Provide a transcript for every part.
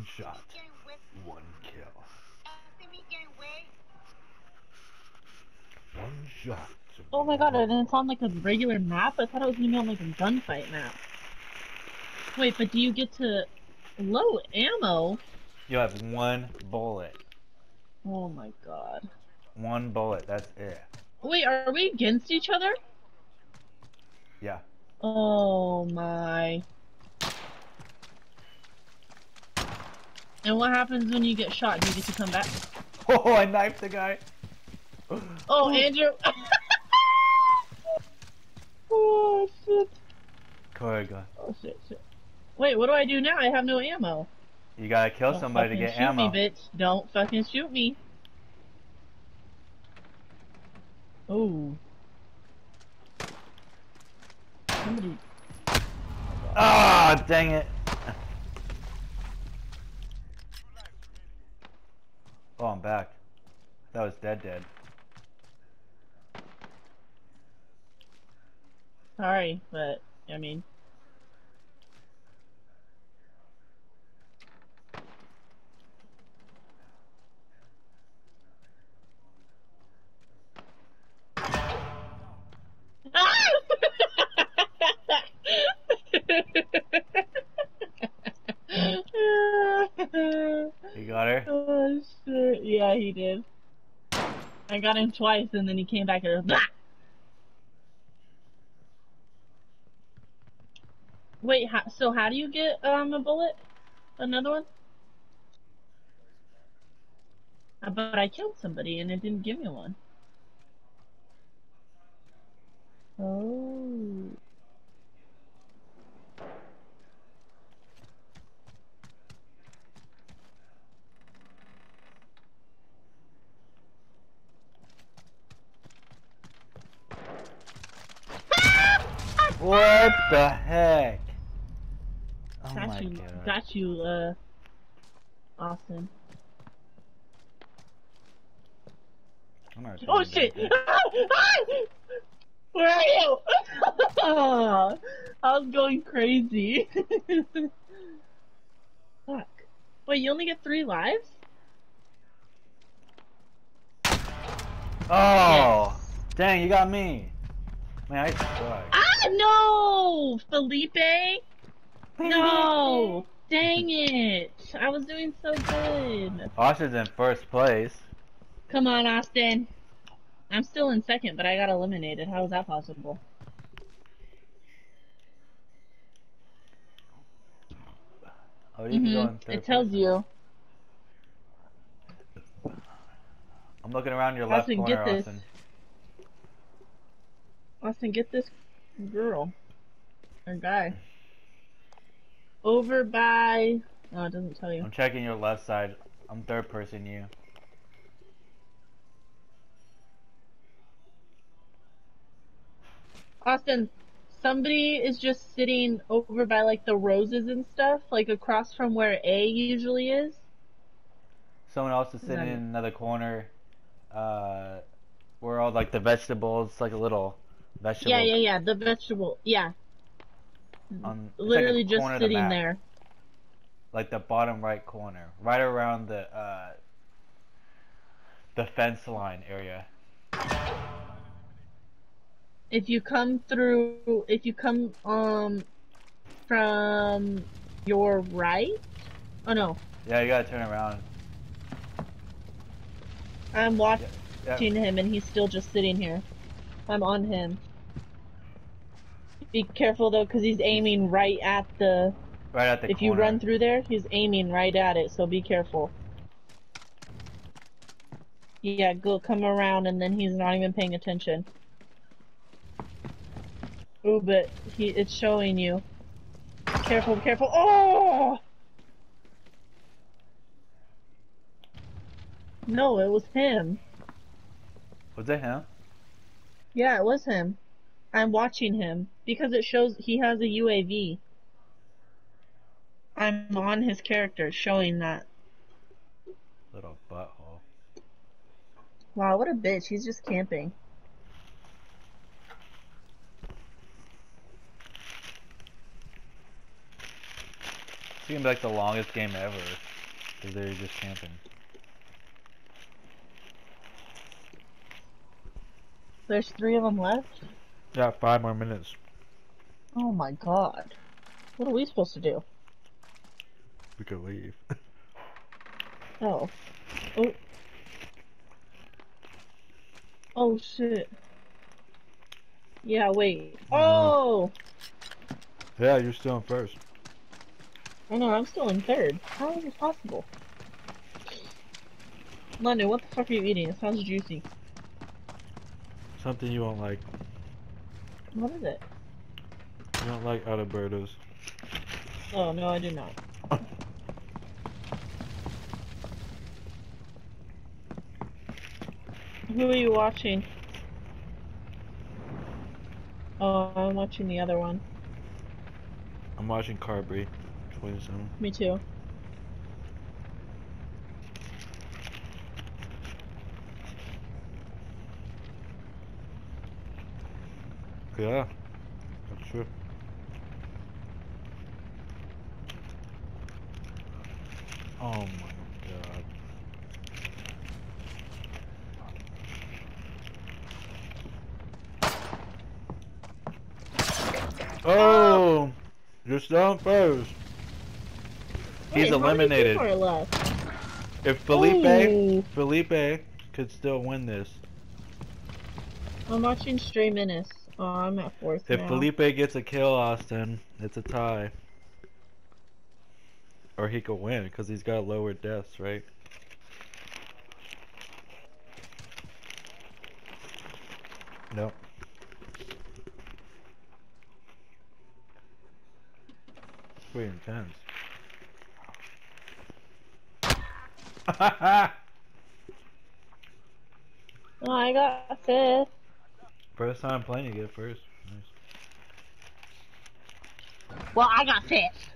One shot, one kill. One shot. Oh my god, and it's on like a regular map? I thought it was gonna be on like a gunfight map. Wait, but do you get to low ammo? You have one bullet. Oh my god. One bullet, that's it. Wait, are we against each other? Yeah. Oh my. And what happens when you get shot? Do you get to come back? Oh, I knifed the guy. Oh, Andrew. oh shit. Corey, go. Oh shit, shit. Wait, what do I do now? I have no ammo. You gotta kill Don't somebody to get shoot ammo. me, bitch. Don't fucking shoot me. Oh. Somebody. Ah, dang it. Back. That was dead, dead. Sorry, but I mean. You got her? Oh shit! Yeah, he did. I got him twice, and then he came back and was Blah! Wait, how, so how do you get um a bullet? Another one? Uh, But I killed somebody and it didn't give me one. Oh. What the heck? Oh got my you, god. got you, uh, Austin. Oh shit! Where are you? I was going crazy. Fuck. Wait, you only get three lives? Oh! Dang, you got me. Man, I suck. No! Felipe? No! Dang it! I was doing so good. Austin's in first place. Come on, Austin. I'm still in second, but I got eliminated. How is that possible? Oh, you can go in hmm third It tells person. you. I'm looking around your left Austin, corner, get this. Austin. Austin, get this girl. Or guy. Over by... Oh, it doesn't tell you. I'm checking your left side. I'm third person you. Austin, somebody is just sitting over by like the roses and stuff, like across from where A usually is. Someone else is sitting None. in another corner. Uh, where all like the vegetables, like a little vegetable. Yeah, yeah, yeah. The vegetable. Yeah. On, it's like Literally just of the sitting there. Like the bottom right corner, right around the uh, the fence line area. If you come through, if you come um from your right. Oh no, Yeah, you gotta turn around. I'm watching Yeah, him and he's still just sitting here. I'm on him. Be careful though, because he's aiming right at the. right at the if you run through there, he's aiming right at it, so be careful. Yeah, go come around and then he's not even paying attention. Ooh, but he it's showing you. Careful, be careful. Oh! No, it was him. Was it him? Yeah, it was him. I'm watching him because it shows he has a UAV. I'm on his character showing that. Little butthole. Wow, what a bitch. He's just camping. gonna be like the longest game ever. Cause they're just camping. There's three of them left? Yeah, five more minutes. Oh my god. What are we supposed to do? We could leave. Oh. Oh. Oh shit. Yeah, wait. Oh! yeah, you're still in first. Oh, I know, I'm still in third. How is this possible? London, what the fuck are you eating? It sounds juicy. Something you won't like. What is it? You don't like Alberto's. Oh, no, I do not. Who are you watching? Oh, I'm watching the other one. I'm watching Carberry. 27. Me too. Yeah, that's true. Oh my god. Oh! You're still in first. He's Wait, how many eliminated. people are left? If Felipe, Ooh. Felipe could still win this. I'm watching Stray Menace. Oh, I'm at fourth If now. Felipe gets a kill, Austin, it's a tie. Or he could win because he's got lower deaths, right? Nope. Pretty intense. Oh, I got fifth. First time playing, you get first. Nice. Well, I got fifth.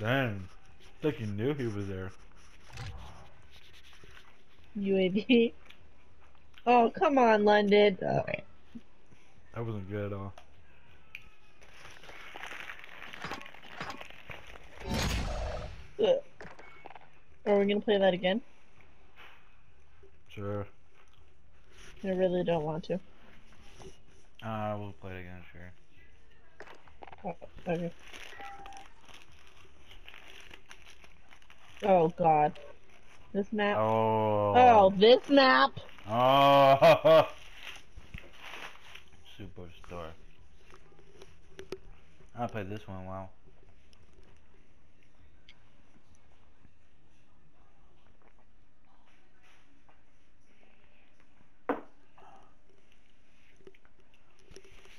Damn. Like you knew he was there. UAV. Oh, come on, London. Alright. That wasn't good at all. Ugh. Are we gonna play that again? Sure. I really don't want to. Uh, we'll play it again, sure. Oh, okay. Oh god. This map. Oh. Oh, this map. Oh. Superstar. I played this one. Wow.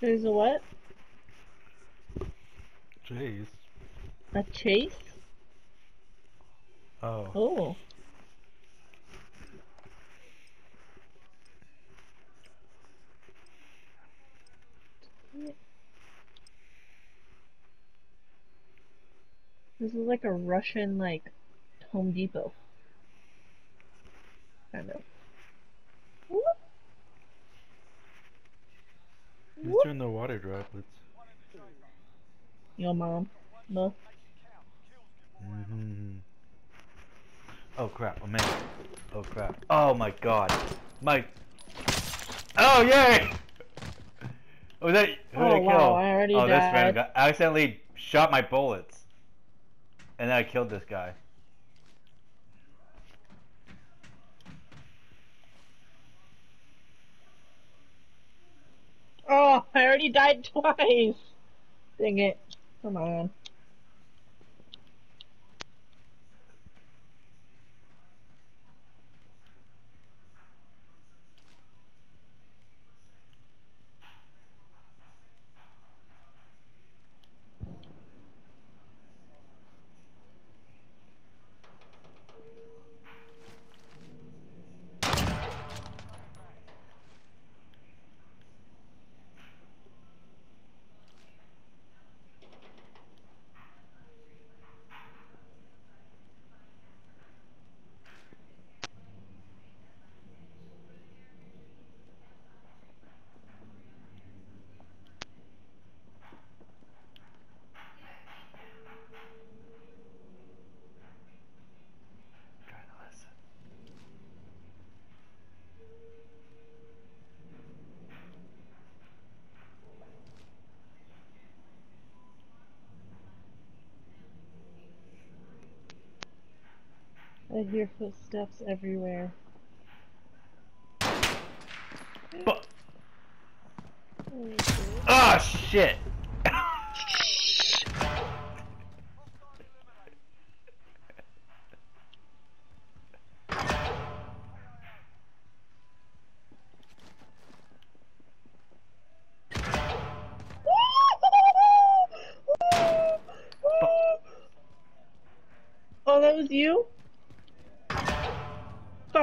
There's a what? Jeez. A chase? Oh. Oh. This is like a Russian, like, Home Depot. Kind of. Whoop. He's Whoop. doing the water droplets. Yo, mom. No. hmm Oh crap! A minute. Oh crap! Oh my god! My. Oh yay! Oh, was that who did Oh, I kill? wow, I already oh, this random guy. I accidentally shot my bullets, and then I killed this guy. Oh, I already died twice. Dang it. Come on. I hear footsteps everywhere. Bu- Oh, ah, shit.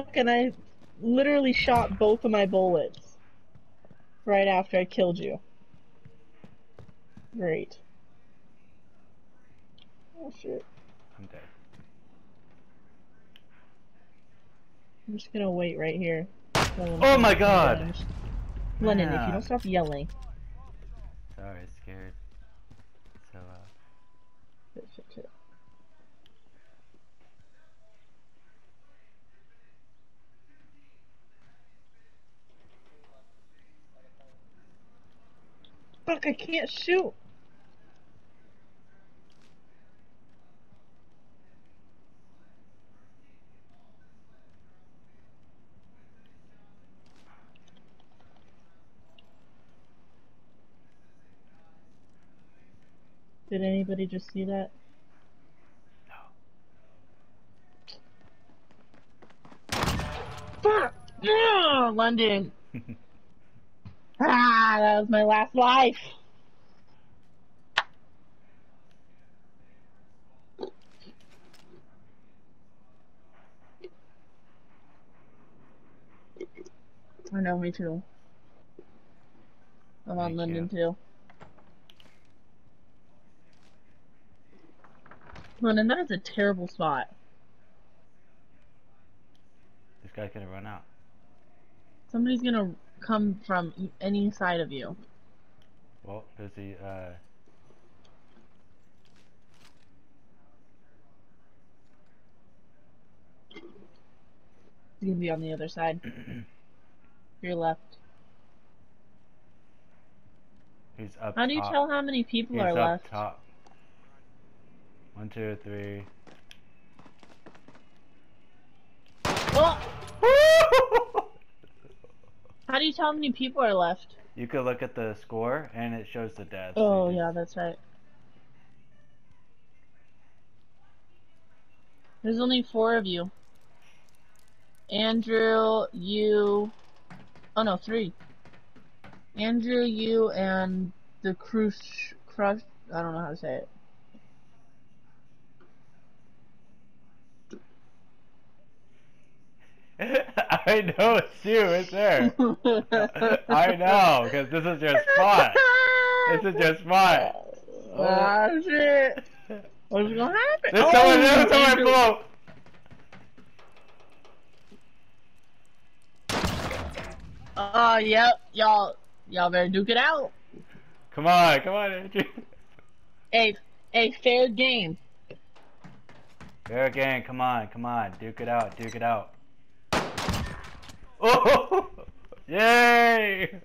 Fuck, and I literally shot both of my bullets right after I killed you. Great. Oh shit. I'm dead. I'm just gonna wait right here. Oh my God! Lennon, if you don't stop yelling. Sorry, scared. So, uh, Shit, shit, shit. Fuck, I can't shoot. Did anybody just see that? Fuck! Yeah, London! Ah, that was my last life! I know, me too. I'm on London you. too. London, that is a terrible spot. this guy's gonna run out. Somebody's gonna come from any side of you. Well, there's the, uh, He's gonna be on the other side. Your left. he's up How do you top. tell how many people He's are up left? top. One, two, three. Oh! How do you tell how many people are left? you could look at the score and it shows the deaths. Oh You yeah, that's right. There's only four of you. Andrew, you. Oh no, three. Andrew, you, and the crush. Crush. I don't know how to say it. I know it's you, it's there. I know, because this is your spot. This is your spot. Ah, shit. What's gonna happen? There's Oh, someone, there's someone below. Oh, yep. Y'all, y'all better duke it out. Come on, come on, Andrew. A, a fair game. There again, come on, come on. Duke it out, duke it out. Oh! Yay!